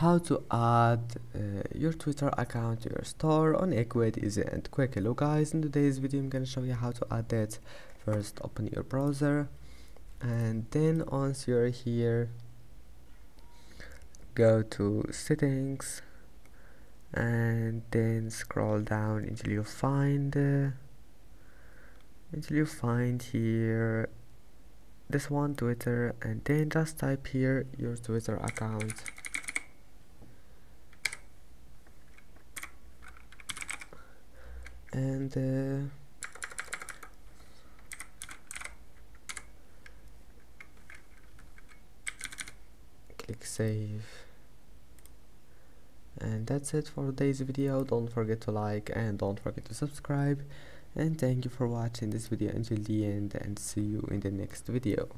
how to add uh, your twitter account to your store on Ecwid easy and quick. Hello guys. In today's video i'm gonna show you how to add that first open your browser. And then once you're here go to settings. And then scroll down until you find uh, until you find here this one twitter. And then just type here your twitter account and uh, click save. And that's it for today's video. Don't forget to like and don't forget to subscribe. And thank you for watching this video until the end and see you in the next video